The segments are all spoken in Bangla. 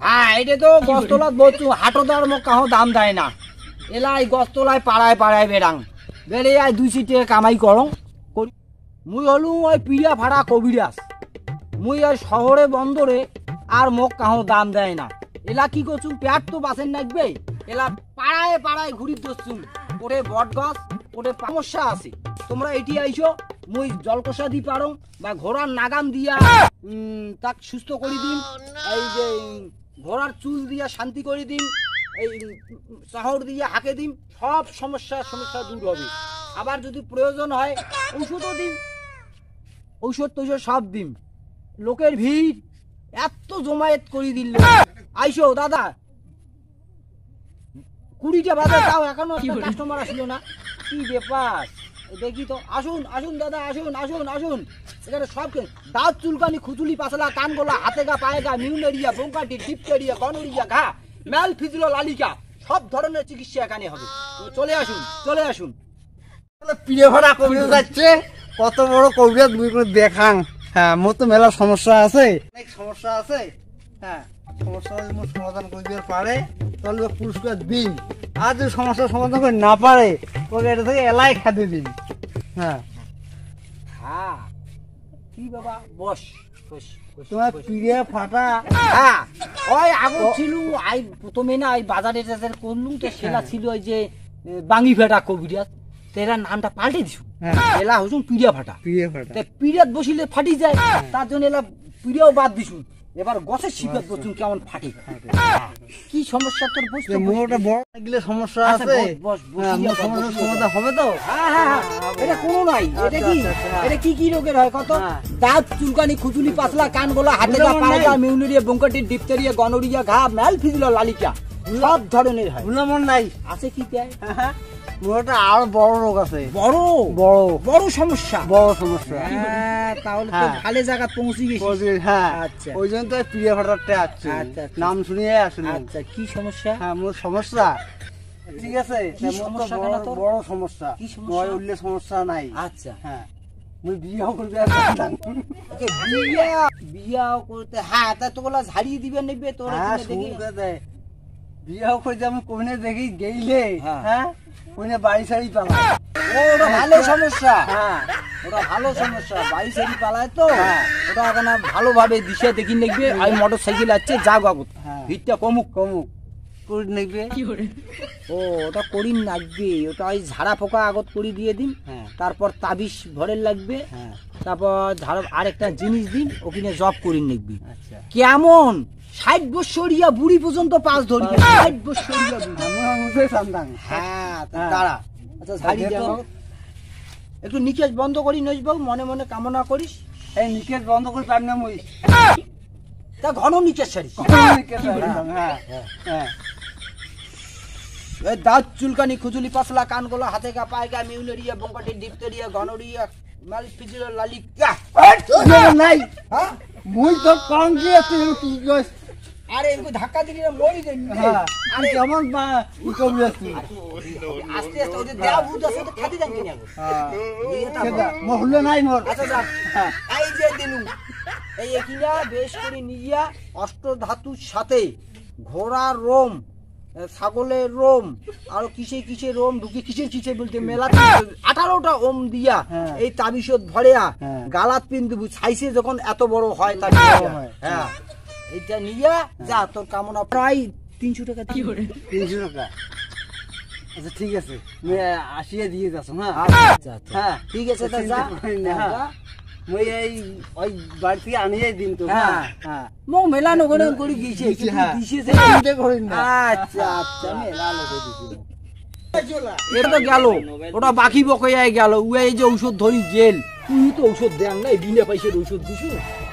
হ্যাঁ এটা তো আর শহরে বন্দরে আর মোক কাহো দাম দেয় না। এলা কি করছুম? পেট তো বাসেন নাকবে। এলা পাড়ায় পাড়ায় ঘুরি দোসছুম ওরে বট গাছ ওরে সমস্যা আছে। তোমরা এটি আইছো? মুই জলকষা দি পারং বা ঘোড়ার নাগাম দিয়া তাক সুস্থ করে দিন এই যে ঘোড়ার চুল দিয়া শান্তি করে দিন এই শহর দিয়া হাঁকে দিন সব সমস্যা সমস্যা দূর হবে। আবার যদি প্রয়োজন হয় ঔষধও দিন ঔষধ টৌষধ সব দিন লোকের ভিড় এত জমায়েত করে দিল। আইসো দাদা। কুড়িটা বাজে তাও এখনও কাস্টমার আসলো না। কি ব্যাপার? দেখি তো, আসুন আসুন দাদা, আসুন আসুন আসুন। এখানে সব দাঁত চুলকানি খুচুলি কান গোলা, হাতে গা, পায়ে গা মিউনেরিয়া বঙ্কাটি ডিপটেরিয়া গনোরিয়া ঘা, ম্যাল, ফিজলো, লালিকা, সব ধরনের চিকিৎসা এখানে হবে। চলে আসুন চলে আসুন। পিড়ে ভাড়া কবিরাজ যাচ্ছে। কত বড় করে দেখাং। হ্যাঁ মোর তো মেলা সমস্যা আছে। অনেক সমস্যা আছে। হ্যাঁ। সমস্যা যদি সমাধান করে দিতে পারে তাহলে পুরস্কার দিন। আর যদি সমস্যার সমাধান করে না পারে ওকে এটা থেকে এলাই খাতে দিন। হ্যাঁ। হ্যাঁ। কি বাবা? বস বস বস, তোমার পিড়ে ফাটা। হ্যাঁ। ওই আগত ছিল আই প্রথমে না ওই বাজারে টাজারে করলুম তো সেলা ছিল ওই যে ফেটা তেরা নামটা পাল্টে দিছু। হ্যাঁ। এলা হইছুম পিড়িয়া ফাটা পিড়ে ফাটা পিড়িয়াত বসিলে ফাটি যায়। তার জন্য এলা পিড়িয়াও বাদ দিছু এবার গছের কেমন ফাটে? কি সমস্যা? তোর বুঝতে যে মোটা বড় গেলে সমস্যা আচ্ছা, আছে। বস, বস, বস, হ্যাঁ, সমস্যার বস, সমাধান হবে তো? হ্যাঁ হ্যাঁ এটা কোনো নাই। এটা কি? আচ্ছা, আচ্ছা, হ্যাঁ। এটা কি কি রোগের হয় কত। দাঁত চুলকানি খুচুলি পাতলা কান গোলা হাতে বুঝলাম পায়ে। মিউনেরিয়া বঙ্কটি ডিপটেরিয়া গনোরিয়া ঘা ম্যাল ফিজলা লালিকা। সব ধরনের হয়। ভুলে মন নাই। আছে কি প্যায় হ্যাঁ একটা আরও বড় রোগ আছে। বড়? বড়। বড় সমস্যা? বড় সমস্যা। হ্যাঁ, তাহলে তো হ্যাঁ। ভালো জায়গা পৌঁছে গেছি হ্যাঁ। আচ্ছা। ওই জন্য তো প্রিয় আচ্ছা, আচ্ছা। নাম শুনিয়ে আসলে আচ্ছা কি সমস্যা? হ্যাঁ মোর সমস্যা। ঠিক আছে বড় সমস্যা? নয় উল্লে সমস্যা নাই। আচ্ছা। হ্যাঁ। মুই বিয়ে করতে হ্যাঁ তা তো বলা ঝাড়িয়ে দিবে নেবে তোর হ্যাঁ দেখি দেয় বিয়ে করতে আমি কোনে দেখি গেইলে হ্যাঁ। হ্যাঁ? কোনে বাড়ি সাড়ি পালা ও ওটা ভালো সমস্যা। হ্যাঁ। ওটা ভালো সমস্যা। বাড়ি সারি পালায় তো। হ্যাঁ। ওটা এখন ভালোভাবে দিশে দেখি দেখবে আমি মোটর সাইকেল আছে যা গাবো হ্যাঁ। ভিড়টা কমুক। কমুক। করে? নেবে ও ওটা করিন লাগবে। ওটা ওই ঝাড়া পোকা আগত করে দিয়ে দিন। হ্যাঁ। তারপর তাবিজ ভরের লাগবে। হ্যাঁ। তারপর ঝাড়া আরেকটা জিনিস দিন ওখানে জব করিন লিখবি আচ্ছা। কেমন? ষাট বছরিয়া বুড়ি পর্যন্ত পাঁচ ধরি ষাট হ্যাঁ হ্যাঁ। দাঁড়া। আচ্ছা ঝাড়ি একটু নিকেশ বন্ধ করি নজবাবু মনে মনে কামনা করিস। এই নিকেশ বন্ধ করে পারি না মুই তা ঘন নিকেশ হ্যাঁ হ্যাঁ দাঁত চুলকানি খুজুলি পাতলা কান গোলা হাতে গা পায়ে গা মিউলেরিয়া বঙ্কটি ডিপটেরিয়া গনোরিয়া মাল পিজিল লালিকা। নাই। হ্যাঁ? মুই তো কম আছে কি কইস আরে ধাক্কা দিলি না মরি হ্যাঁ আমি কেমন বা ই আস্তে আস্তে ওদের দেয়া ভূত আছে তো খাতি যান কিনা হ্যাঁ। নাই মোর। আচ্ছা যাক হ্যাঁ। এই যে এই একিনা বেশ করে নিয়া অষ্ট ধাতুর সাথে ঘোড়ার রোম ছাগলের রোম আর কিসে কিসে রোম ঢুকে কিসে কিসে বলতে মেলা আঠারোটা ওম দিয়া। এই তাবিষত ভরেয়া। গালাত পিন দেবু ছাইছে যখন এত বড় হয় বড় হয়। এটা নিয়া যা তোর কামনা প্রায় তিনশো টাকা কি করে? তিনশো টাকা? আচ্ছা ঠিক আছে। আসিয়ে দিয়ে যাচ্ছ হ্যাঁ? আচ্ছা হ্যাঁ। ঠিক আছে তা যা। চিন্তা করি না, হ্যাঁ। যা। মুই এই ওই বাড়ি থেকে আনিয়ে দিন তো হ্যাঁ। হ্যাঁ। হ্যাঁ। মো মেলা নগরে করে গিয়েছে দিছি, হ্যাঁ। দিছে চিন্তা আচ্ছা আচ্ছা মেলা লোকে দিছিল এটা তো গেল। ওটা বাকি বকয়ায় গেল। উয়ে এই যে ঔষধ ধরি গেল তুই তো ঔষধ দেন না বিনা পয়সার ঔষধ দিছু।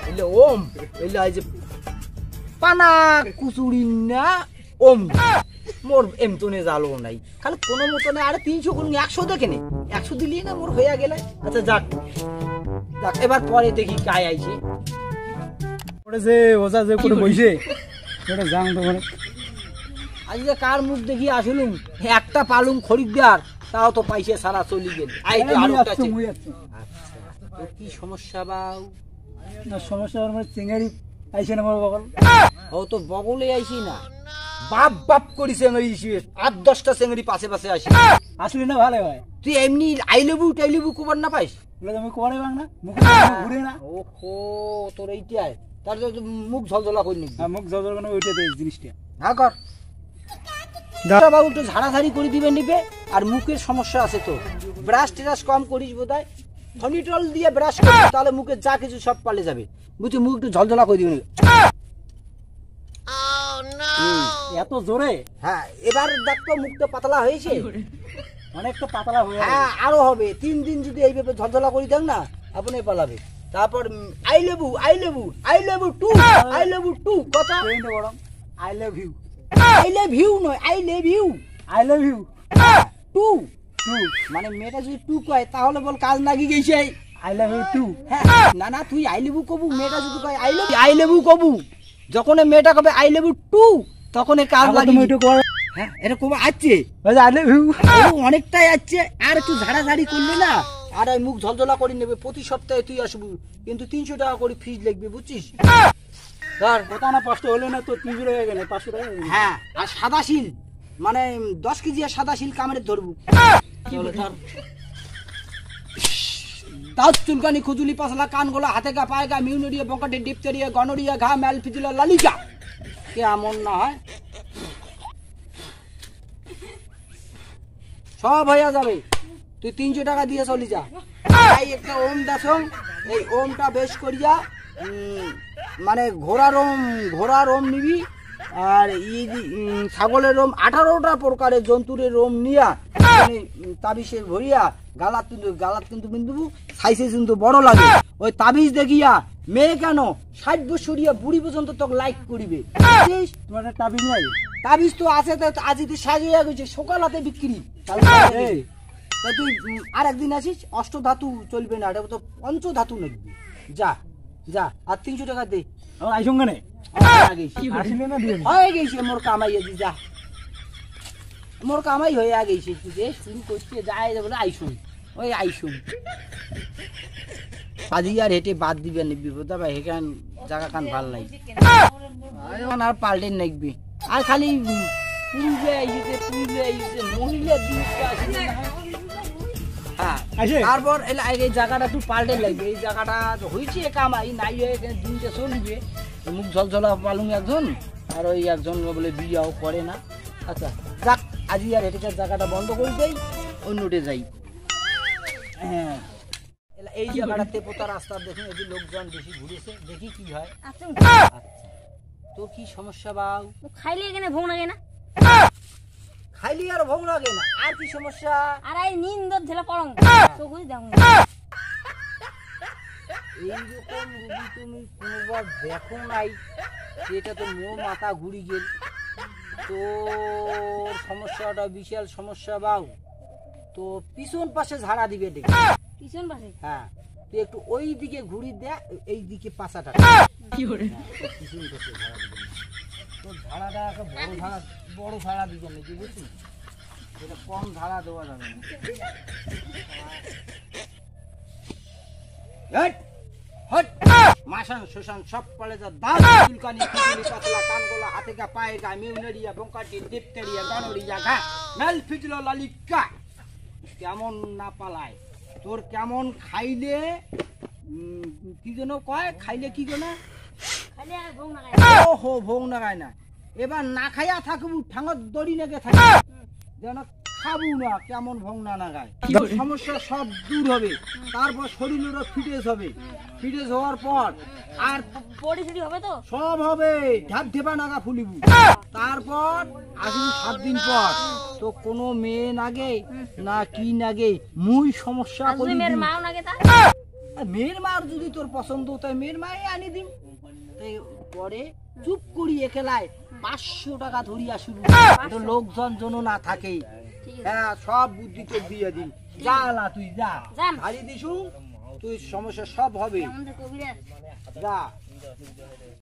এলে ওম এলে এই যে পানা কুচুরি না ওম। মোর এমতনে জালো নাই। খালি কোনো মতনে আরে তিনশো কোন একশো দেখে নে। একশো দিলি না মোর হইয়া গেলে। আচ্ছা যাক। যাক এবার পরে দেখি কায় আইছে। যে ওজা যে করে বইছে। ওটা যাং তো মানে আজকে কার মুখ দেখি আসলুম? একটা পালুম খরিদ্দার তাও তো পাইছে সারা চলি গেল। আই তো আরও আছে। আচ্ছা কি সমস্যা বাউ? না সমস্যা আমার চিংড়ি আইসে না মোর বগল ও তো বগলে আইসি না। বাপ বাপ করি চেঙ্গড়ি আট দশটা চেঙ্গড়ি পাশে পাশে আসি। আসলে না ভালো হয়। তুই এমনি আইলেবু টাইলেবু কুবার না পাইস? বলে তুমি কোয়ারে বাং না মুখ ঘুরে না। ওহো তোর এইটাই। তার মুখ ঝলঝলা করে নিবি মুখ ওইটা দেয় জিনিসটা। হ্যাঁ কর। দাদা বাবু একটু ঝাড়াঝাড়ি করে দিবে নিবে আর মুখের সমস্যা আছে তো। ব্রাশ টেরাশ কম করিস বোধ ফনিটল দিয়ে ব্রাশ করিস তাহলে মুখে যা কিছু সব পালে যাবে। বুঝছি মুখ একটু ঝলঝলা করে দিবি এত জোরে? হ্যাঁ এবার দেখ তো মুখটা পাতলা হয়েছে। অনেকটা পাতলা হয়ে হ্যাঁ আরও হবে। তিন দিন যদি এইভাবে ঝলঝলা করে দেন না আপনি পালাবে। তারপর আই লেবু আই লেবু আই লেবু টু আই লেবু টু কথা? I love you I love you নয় I love you I love you too too মানে মেয়েটা যদি টু কয় তাহলে বল কাজ গেছে। আই লাভ ইউ টু না না তুই আই কবু মেয়েটা যদি কয় আই আই কবু। যখন মেয়েটা কবে আই টু তখন এ কাজ লাগি কর। হ্যাঁ এরকম আছে। আই লাভ ইউ অনেকটাই আছে। আর একটু ঝাড়াঝাড়ি করলি না আর মুখ ঝলঝলা করে নেবে। প্রতি সপ্তাহে তুই আসবি কিন্তু তিনশো টাকা করে ফিজ লাগবে বুঝছিস? ধর কথা না হলো না তো তিনশো টাকা গেলে পাঁচশো টাকা হ্যাঁ আর সাদা শিল মানে দশ কেজি আর সাদা শিল কামড়ে ধরবো। দাঁত চুলকানি খুজুলি পাসলা কান গোলা হাতে গা পায়ে গা মিউনেরিয়া বকাটে ডিপতেরিয়া গনোরিয়া ঘা ম্যাল ফিজুলা লালিকা কে এমন না হয়? সব হইয়া যাবে। তুই তিনশো টাকা দিয়ে চলি যা। এই একটা ওম দাসং এই ওমটা বেশ করিয়া উম, মানে ঘোড়ার ওম ঘোড়ার ওম নিবি। আর ই ছাগলের রোম আঠারোটা প্রকারের জন্তুরের রোম নিয়া মানে, উম, তাবিজে ভরিয়া গালাত কিন্তু গালাত কিন্তু কিন্তু সাইজে কিন্তু বড় লাগে। ওই তাবিজ দেখিয়া মেয়ে কেন ষাট বছরিয়া বুড়ি পর্যন্ত তোকে লাইক করিবে? তোমার টাবি নাই। তাবিজ তো আছে তো আজিতে সাজিয়া গেছে সকাল হাতে বিক্রি। তা তুই আর একদিন আসিস অষ্ট ধাতু চলবে না এটা তো পঞ্চ ধাতু লাগবে যা যা আর তিনশো টাকা দে। আমার আইসং কেন? আসলে না দিয়ে হয়ে গেছে মোর কামাই দি যা। মোর কামাই হয়ে গেছে যে শুরু করছে যাই বলে আইসুন ওই আইসুন আজি আর হেঁটে বাদ দিবে নিবি বোধা ভাই হেখান জায়গা কান ভালো নাই। আর পাল্টে নাকবি। আর খালি উম, পুরুলিয়া আইসে পুরুলিয়া আইসে মহিলা আসে তারপর এলা এই জায়গাটা একটু পাল্টে লাগবে। এই জায়গাটা হয়েছে কামাই নাই হয়ে দিনটা চলবে মুখ ঝলঝলা পালুন একজন আর ওই একজন বলে বিয়াও করে না। আচ্ছা যাক আজি আর এটাকে জায়গাটা বন্ধ করে দেই অন্যটে যাই। হ্যাঁ। এলা এই জায়গাটাতে পোতা রাস্তা দেখুন এই লোকজন বেশি ঘুরেছে দেখি কি হয়। আচ্ছা। আচ্ছা। তো কি সমস্যা বাউ? খাইলে এখানে ভোগ লাগে না? খাইলি আর ভোগ লাগে না। আর কি সমস্যা? আর এই নিন্দ ঝেলা পড়ং। চোখই দেখো এইরকম রুগী তুমি কোনোবার দেখো নাই এটা তো মো মাথা ঘুরি গেল। তোর সমস্যাটা বিশাল সমস্যা বাউ। তো পিছন পাশে ঝাড়া দিবে দেখি। পিছন পাশে? হ্যাঁ তুই একটু ওই দিকে ঘুরি দে এই দিকে পাশাটা। কি করে? পিছন পাশে ঝাড়া দিবে। কেমন না পালায়? তোর কেমন খাইলে কি যেন কয়? খাইলে কি যেন? ভোগ নাগায় না এবার না খাইয়া থাকবু ঠাঙত দড়ি নাগে থাকি। যেন খাবু না কেমন ভোগ না নাগায় সমস্যা সব দূর হবে। তারপর শরীরেরও ফিটনেস হবে। ফিটনেস হওয়ার পর আর হবে তো? সব হবে। ঢেপা নাগা ফুলিবু। তারপর আসবি সাত দিন পর। তো কোনো মেয়ে নাগে না কি নাগে? মুই সমস্যা করি মেয়ের মাও লাগে তা মেয়ের মার যদি তোর পছন্দ তাই মেয়ের মাই আনি দিম। তাই পরে চুপ করি খেলায় পাঁচশো টাকা ধরিয়া শুরু লোকজন যেন না থাকে। হ্যাঁ সব বুদ্ধি তোর দিয়ে দিন যা না তুই যা। হারিয়ে দিছু তুই সমস্যা সব হবে। যা।